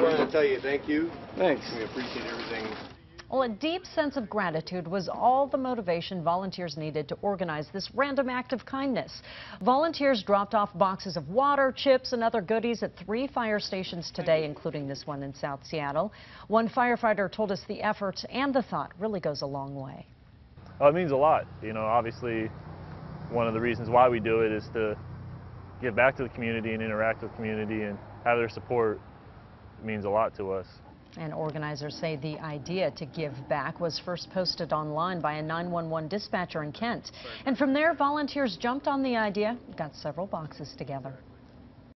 just wanted to tell you thank you. Thanks. We appreciate everything. Well, a deep sense of gratitude was all the motivation volunteers needed to organize this random act of kindness. Volunteers dropped off boxes of water, chips, and other goodies at three fire stations today, including this one in South Seattle. One firefighter told us the effort and the thought really goes a long way. Oh, it means a lot. You know, obviously, one of the reasons why we do it is to give back to the community and interact with the community and have their support it means a lot to us. And organizers say the idea to give back was first posted online by a 911 dispatcher in Kent. And from there, volunteers jumped on the idea, got several boxes together.